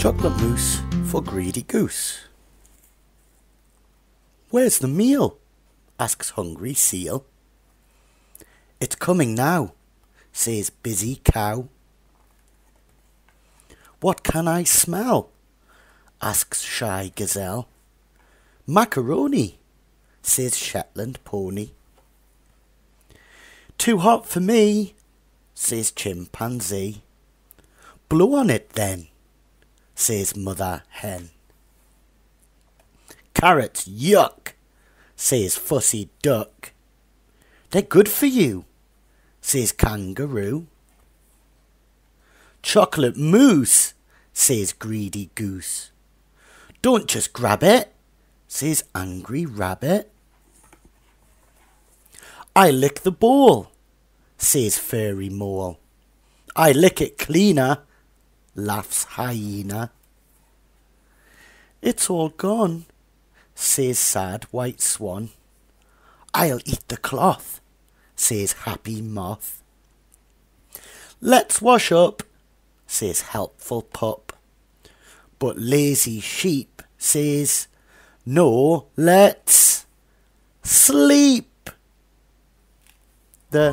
Chocolate mousse for greedy goose. Where's the meal? asks hungry seal. It's coming now, says busy cow. What can I smell? asks shy gazelle. Macaroni, says Shetland pony. Too hot for me, says chimpanzee. Blow on it then, says mother hen. Carrots, yuck, says fussy duck. They're good for you, says kangaroo. Chocolate mousse, says greedy goose. Don't just grab it, says angry rabbit. I lick the ball, says furry mole. I lick it cleaner, laughs hyena. It's all gone, says sad white swan. I'll eat the cloth, says happy moth. Let's wash up, says helpful pup. But lazy sheep says, No, let's sleep. The